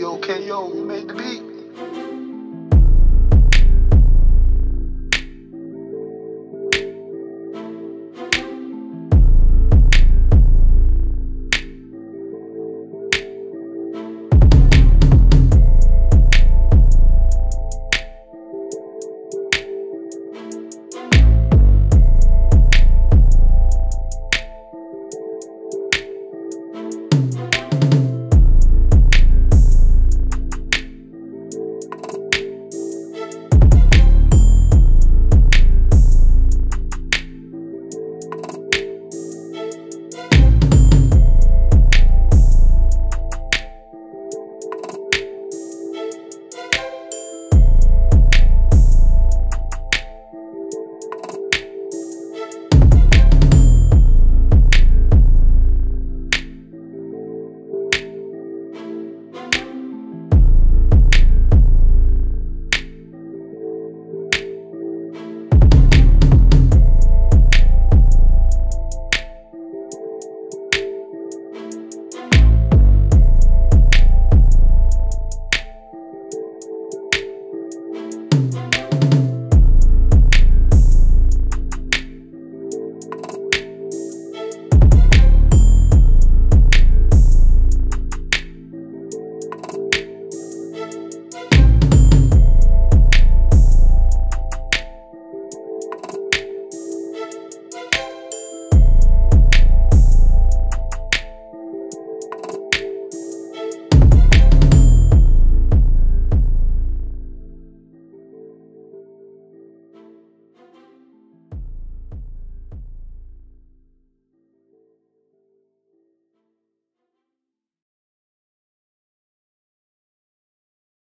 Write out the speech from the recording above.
yo kyo make beat.